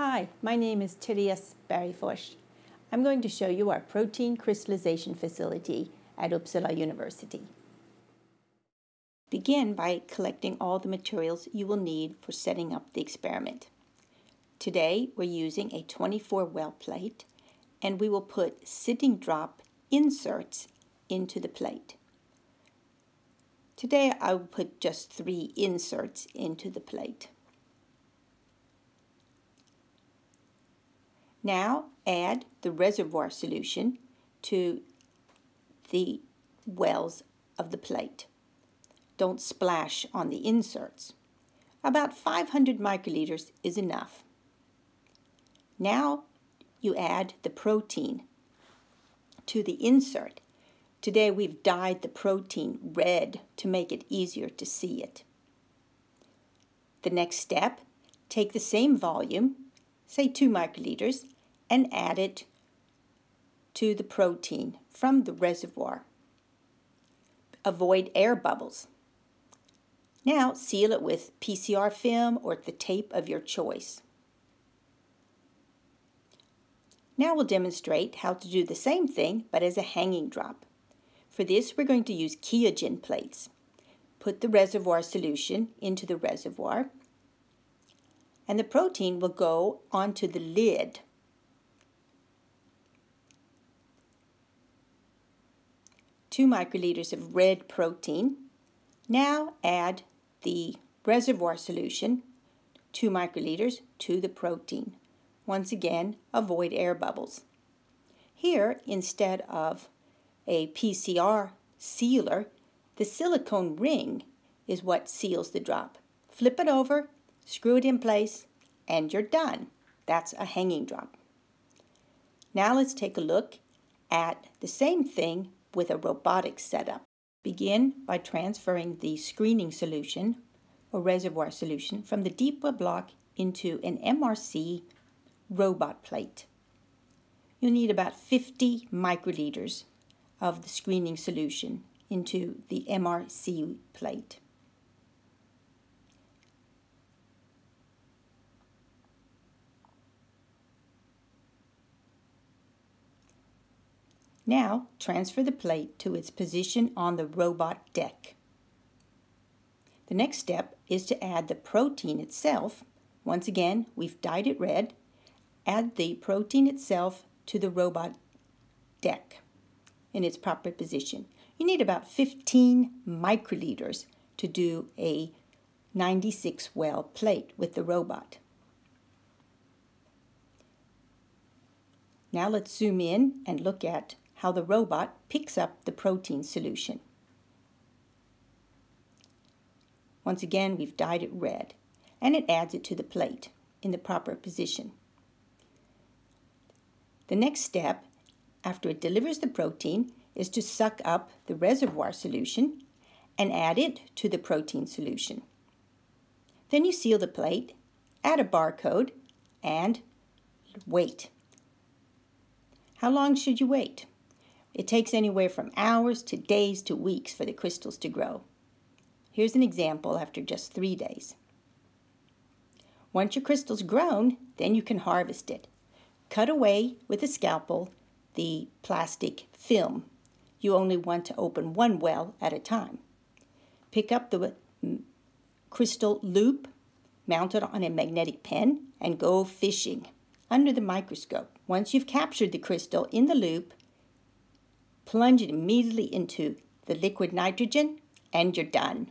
Hi, my name is Terese Bergfors. I'm going to show you our protein crystallization facility at Uppsala University. Begin by collecting all the materials you will need for setting up the experiment. Today we're using a 24 well plate and we will put sitting drop inserts into the plate. Today I will put just three inserts into the plate. Now add the reservoir solution to the wells of the plate. Don't splash on the inserts. About 500 microliters is enough. Now you add the protein to the insert. Today we've dyed the protein red to make it easier to see it. The next step, take the same volume, say 2 microliters, and add it to the protein from the reservoir. Avoid air bubbles. Now seal it with PCR film or the tape of your choice. Now we'll demonstrate how to do the same thing but as a hanging drop. For this we're going to use Qiagen plates. Put the reservoir solution into the reservoir and the protein will go onto the lid. Two microliters of red protein. Now add the reservoir solution, two microliters, to the protein. Once again, avoid air bubbles. Here, instead of a PCR sealer, the silicone ring is what seals the drop. Flip it over, screw it in place, and you're done. That's a hanging drop. Now let's take a look at the same thing with a robotic setup. Begin by transferring the screening solution or reservoir solution from the deep block into an MRC robot plate. You'll need about 50 microliters of the screening solution into the MRC plate. Now transfer the plate to its position on the robot deck. The next step is to add the protein itself. Once again, we've dyed it red add the protein itself to the robot deck in its proper position. You need about 15 microliters to do a 96 well plate with the robot. Now let's zoom in and look at how the robot picks up the protein solution. Once again, we've dyed it red, and it adds it to the plate in the proper position. The next step, after it delivers the protein, is to suck up the reservoir solution and add it to the protein solution. Then you seal the plate, add a barcode, and wait. How long should you wait? It takes anywhere from hours to days to weeks for the crystals to grow. Here's an example after just three days. Once your crystal's grown, then you can harvest it. Cut away with a scalpel the plastic film. You only want to open one well at a time. Pick up the mm, crystal loop, mount it on a magnetic pen, and go fishing under the microscope. Once you've captured the crystal in the loop, plunge it immediately into the liquid nitrogen, and you're done.